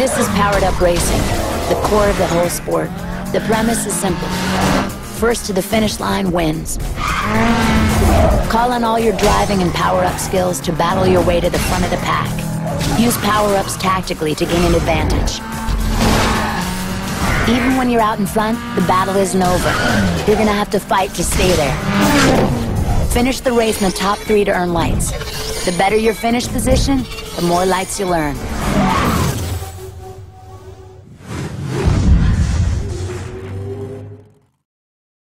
This is Powered Up Racing, the core of the whole sport. The premise is simple. First to the finish line wins. Call on all your driving and power-up skills to battle your way to the front of the pack. Use power-ups tactically to gain an advantage. Even when you're out in front, the battle isn't over. You're gonna have to fight to stay there. Finish the race in the top three to earn lights. The better your finish position, the more lights you'll earn.